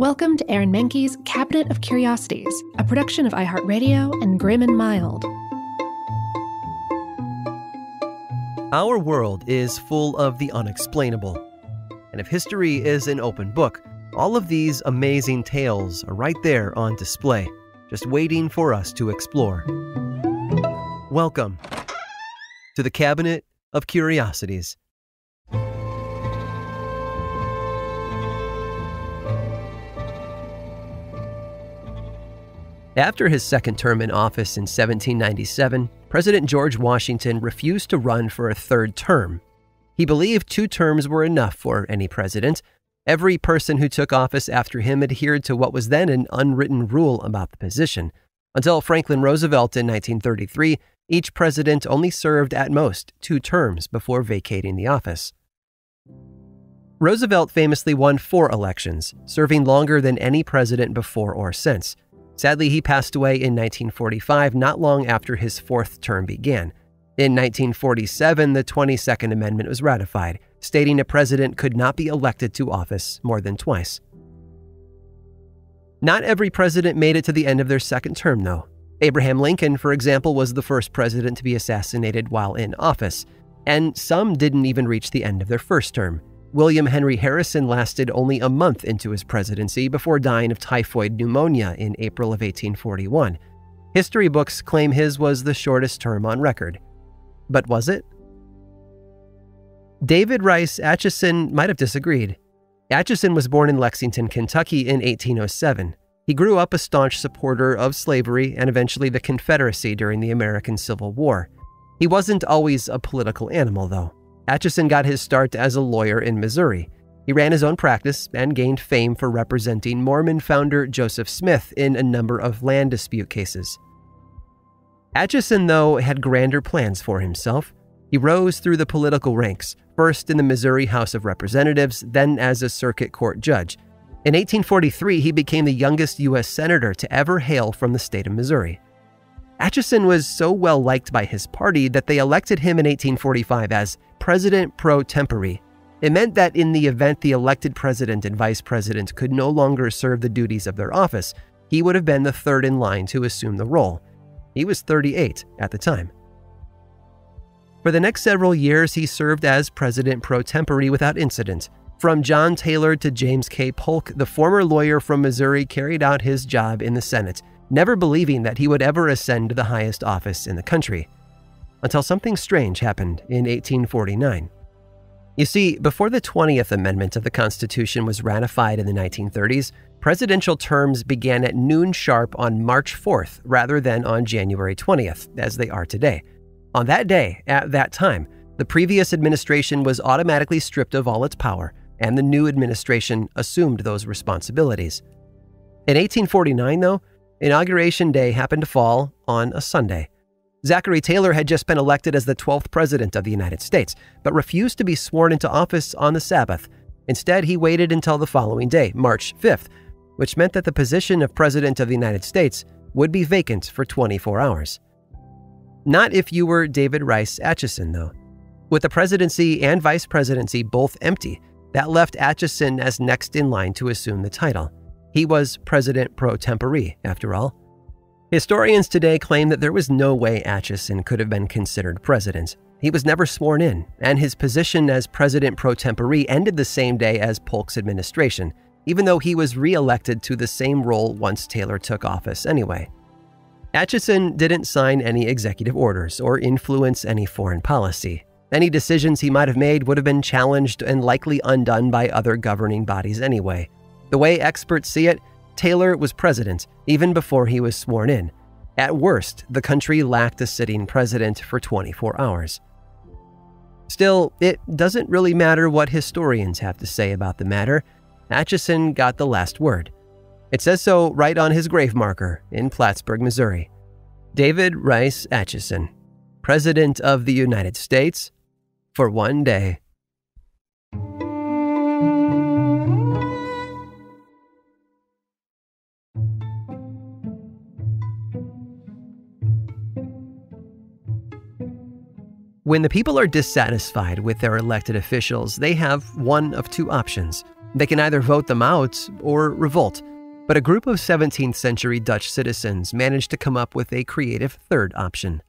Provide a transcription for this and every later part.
Welcome to Aaron Mahnke's Cabinet of Curiosities, a production of iHeartRadio and Grim and Mild. Our world is full of the unexplainable. And if history is an open book, all of these amazing tales are right there on display, just waiting for us to explore. Welcome to the Cabinet of Curiosities. After his second term in office in 1797, President George Washington refused to run for a third term. He believed two terms were enough for any president. Every person who took office after him adhered to what was then an unwritten rule about the position. Until Franklin Roosevelt in 1933, each president only served at most two terms before vacating the office. Roosevelt famously won four elections, serving longer than any president before or since. Sadly, he passed away in 1945, not long after his fourth term began. In 1947, the 22nd Amendment was ratified, stating a president could not be elected to office more than twice. Not every president made it to the end of their second term, though. Abraham Lincoln, for example, was the first president to be assassinated while in office, and some didn't even reach the end of their first term. William Henry Harrison lasted only a month into his presidency before dying of typhoid pneumonia in April of 1841. History books claim his was the shortest term on record. But was it? David Rice Atchison might have disagreed. Atchison was born in Lexington, Kentucky in 1807. He grew up a staunch supporter of slavery and eventually the Confederacy during the American Civil War. He wasn't always a political animal, though. Atchison got his start as a lawyer in Missouri. He ran his own practice and gained fame for representing Mormon founder Joseph Smith in a number of land dispute cases. Atchison, though, had grander plans for himself. He rose through the political ranks, first in the Missouri House of Representatives, then as a circuit court judge. In 1843, he became the youngest U.S. senator to ever hail from the state of Missouri. Atchison was so well liked by his party that they elected him in 1845 as president pro tempore. It meant that in the event the elected president and vice president could no longer serve the duties of their office, he would have been the third in line to assume the role. He was 38 at the time. For the next several years, he served as president pro tempore without incident. From John Taylor to James K. Polk, the former lawyer from Missouri carried out his job in the Senate, never believing that he would ever ascend to the highest office in the country. Until something strange happened in 1849. You see, before the 20th Amendment of the Constitution was ratified in the 1930s, presidential terms began at noon sharp on March 4th rather than on January 20th, as they are today. On that day, at that time, the previous administration was automatically stripped of all its power, and the new administration assumed those responsibilities. In 1849, though, Inauguration Day happened to fall on a Sunday. Zachary Taylor had just been elected as the 12th President of the United States, but refused to be sworn into office on the Sabbath. Instead, he waited until the following day, March 5th, which meant that the position of President of the United States would be vacant for 24 hours. Not if you were David Rice Atchison, though. With the presidency and vice presidency both empty, that left Atchison as next in line to assume the title. He was president pro tempore, after all. Historians today claim that there was no way Atchison could have been considered president. He was never sworn in, and his position as president pro tempore ended the same day as Polk's administration, even though he was re elected to the same role once Taylor took office anyway. Atchison didn't sign any executive orders or influence any foreign policy. Any decisions he might have made would have been challenged and likely undone by other governing bodies anyway. The way experts see it, Taylor was president even before he was sworn in. At worst, the country lacked a sitting president for 24 hours. Still, it doesn't really matter what historians have to say about the matter. Atchison got the last word. It says so right on his grave marker in Plattsburg, Missouri. David Rice Atchison, President of the United States, for one day. When the people are dissatisfied with their elected officials, they have one of two options They can either vote them out or revolt, but a group of 17th century Dutch citizens managed to come up with a creative third option.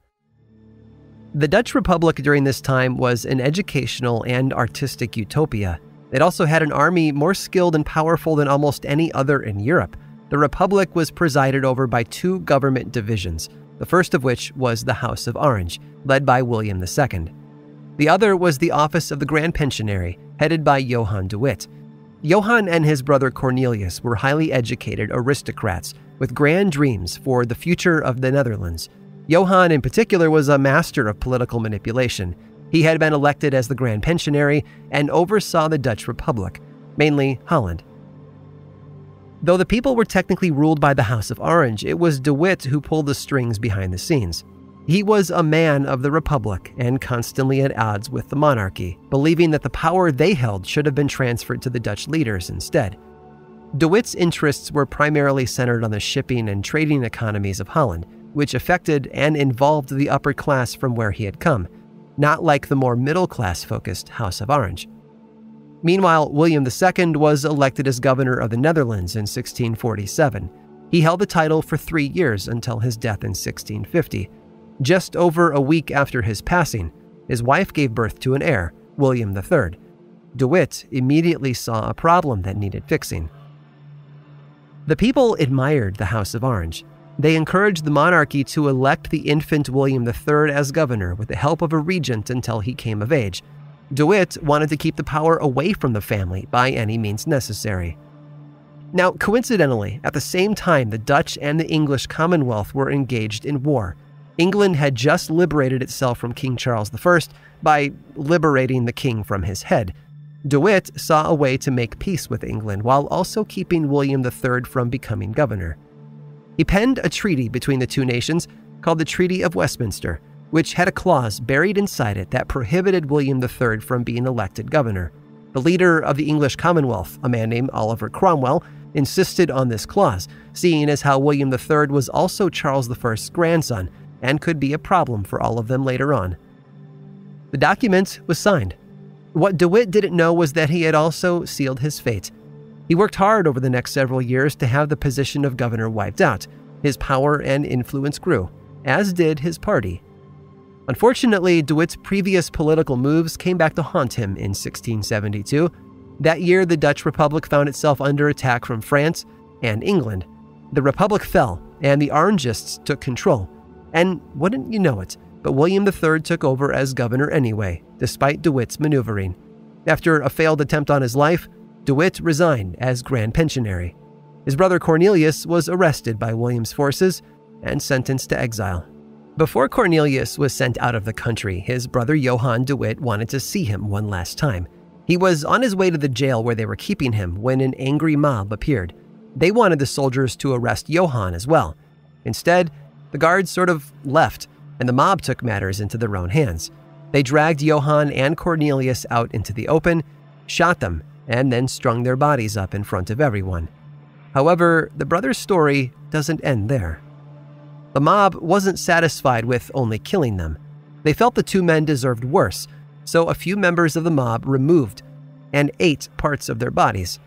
The Dutch Republic during this time was an educational and artistic utopia. It also had an army more skilled and powerful than almost any other in Europe. The Republic was presided over by two government divisions, the first of which was the House of Orange, led by William II. The other was the office of the Grand Pensionary, headed by Johan de Witt. Johan and his brother Cornelius were highly educated aristocrats with grand dreams for the future of the Netherlands. Johan, in particular, was a master of political manipulation. He had been elected as the Grand Pensionary and oversaw the Dutch Republic, mainly Holland. Though the people were technically ruled by the House of Orange, it was De Witt who pulled the strings behind the scenes. He was a man of the Republic and constantly at odds with the monarchy, believing that the power they held should have been transferred to the Dutch leaders instead. De Witt's interests were primarily centered on the shipping and trading economies of Holland, which affected and involved the upper class from where he had come, not like the more middle class focused House of Orange. Meanwhile, William II was elected as governor of the Netherlands in 1647. He held the title for three years until his death in 1650 just over a week after his passing, his wife gave birth to an heir, William III. De Witt immediately saw a problem that needed fixing. The people admired the House of Orange. They encouraged the monarchy to elect the infant William III as governor with the help of a regent until he came of age. De Witt wanted to keep the power away from the family by any means necessary. Now, coincidentally, at the same time, the Dutch and the English Commonwealth were engaged in war. England had just liberated itself from King Charles I by liberating the king from his head. De Witt saw a way to make peace with England while also keeping William III from becoming governor. He penned a treaty between the two nations called the Treaty of Westminster, which had a clause buried inside it that prohibited William III from being elected governor. The leader of the English Commonwealth, a man named Oliver Cromwell, insisted on this clause, seeing as how William III was also Charles I's grandson and could be a problem for all of them later on. The document was signed. What De Witt didn't know was that he had also sealed his fate. He worked hard over the next several years to have the position of governor wiped out. His power and influence grew, as did his party. Unfortunately, De Witt's previous political moves came back to haunt him in 1672. That year, the Dutch Republic found itself under attack from France and England. The Republic fell, and the Orangists took control. And wouldn't you know it, but William III took over as governor anyway, despite De Witt's maneuvering. After a failed attempt on his life, De Witt resigned as Grand Pensionary. His brother Cornelius was arrested by William's forces and sentenced to exile. Before Cornelius was sent out of the country, his brother Johann de Witt wanted to see him one last time. He was on his way to the jail where they were keeping him when an angry mob appeared. They wanted the soldiers to arrest Johann as well. Instead, the guards sort of left, and the mob took matters into their own hands. They dragged Johann and Cornelius out into the open, shot them, and then strung their bodies up in front of everyone. However, the brothers' story doesn't end there. The mob wasn't satisfied with only killing them. They felt the two men deserved worse, so a few members of the mob removed and ate parts of their bodies.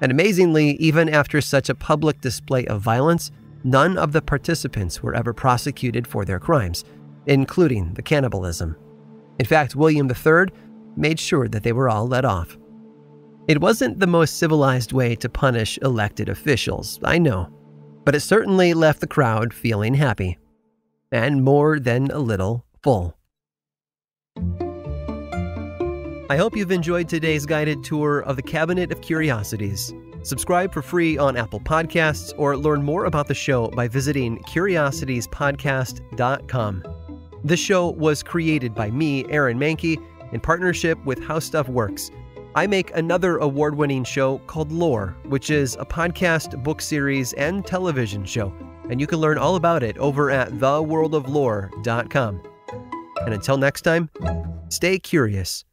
And amazingly, even after such a public display of violence, none of the participants were ever prosecuted for their crimes, including the cannibalism. In fact, William III made sure that they were all let off. It wasn't the most civilized way to punish elected officials, I know, but it certainly left the crowd feeling happy, and more than a little full. I hope you've enjoyed today's guided tour of the Cabinet of Curiosities. Subscribe for free on Apple Podcasts or learn more about the show by visiting curiositiespodcast.com. This show was created by me, Aaron Mahnke, in partnership with How Stuff Works. I make another award winning show called Lore, which is a podcast, book series, and television show. And you can learn all about it over at theworldoflore.com. And until next time, stay curious.